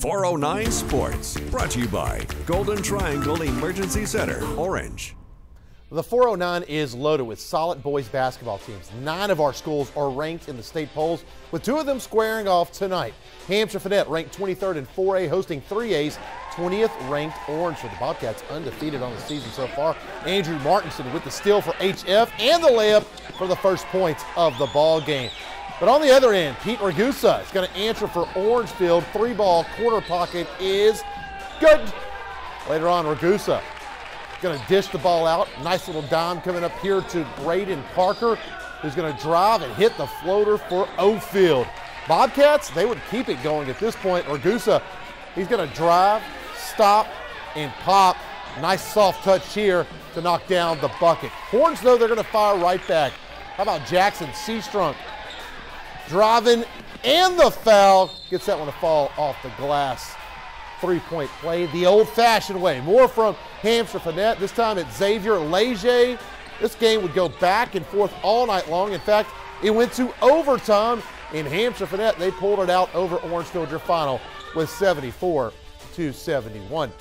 409 Sports, brought to you by Golden Triangle Emergency Center, Orange. The 409 is loaded with solid boys basketball teams. Nine of our schools are ranked in the state polls, with two of them squaring off tonight. Hamshire Fannett ranked 23rd in 4A, hosting 3A's 20th ranked Orangefield the Bobcats, undefeated on the season so far. Andrew Martinson with the steal for HF and the layup for the first points of the ball game. But on the other end, Pete Ragusa is going to answer for Orangefield. Three ball quarter pocket is good. Later on, Ragusa going to dish the ball out. Nice little dime coming up here to Braden Parker, who's going to drive and hit the floater for Ofield. Bobcats, they would keep it going at this point. Ragusa, he's going to drive, stop, and pop. Nice soft touch here to knock down the bucket. Horns, though, they're going to fire right back. How about Jackson Seastrunk driving and the foul. Gets that one to fall off the glass. Three-point play the old-fashioned way. More from Hamshire Fannett. This time it's Xavier Leger. This game would go back and forth all night long. In fact, it went to overtime in Hamshire Fannett. They pulled it out over Orangefield, your final with 74 to 71.